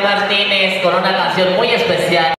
Martínez Martínez con una canción muy especial.